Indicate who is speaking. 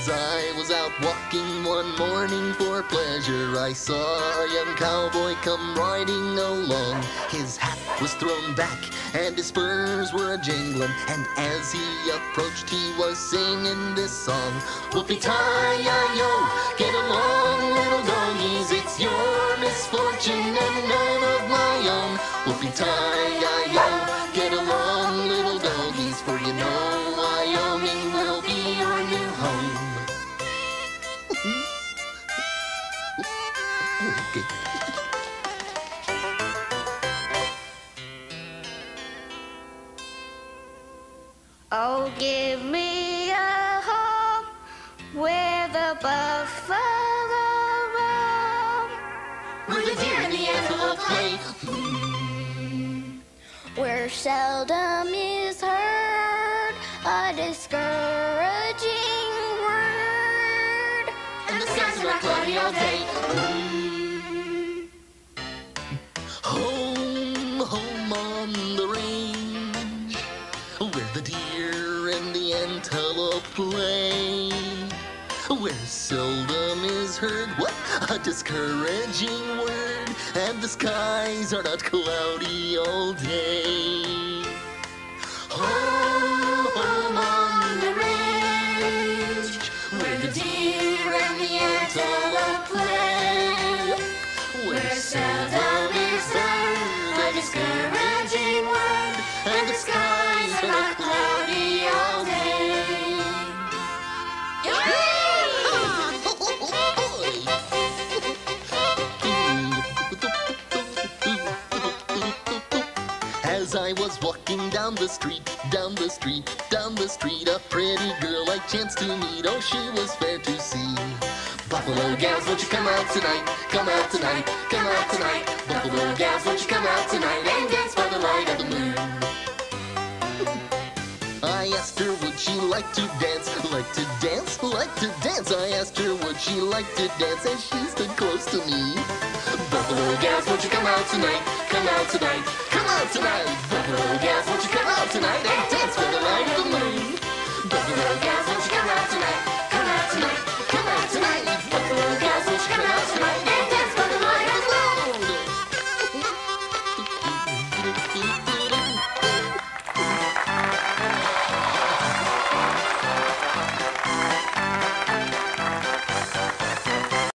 Speaker 1: As I was out walking one morning for pleasure, I saw a young cowboy come riding along. His hat was thrown back and his spurs were a jingling. And as he approached, he was singing this song Whoopie tie yo, get along, little doggies, it's your misfortune and none of my own. Whoopie tie.
Speaker 2: Oh, give me a home where the buffalo roam,
Speaker 1: Where the deer and the antelope play.
Speaker 2: where seldom is heard a discouraging word.
Speaker 1: And the skies are not cloudy all day. Home, on the range, where the deer and the antelope play. Where seldom is heard what a discouraging word, and the skies are not cloudy all day. Home, home on the range, where the deer and the antelope play. Where seldom As I was walking down the street, down the street, down the street, a pretty girl I chanced to meet. Oh, she was fair to see. Buffalo gals, won't you come out tonight? Come out tonight, come out tonight. Buffalo gals, won't you come out tonight and dance by the light of the moon? I asked her would she like to dance, like to dance, like to dance. I asked her would she like to dance as she stood close to me. Buffalo gals, won't you come out tonight? Come out tonight, tonight. Buffalo gals, won't you come out tonight